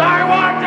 I want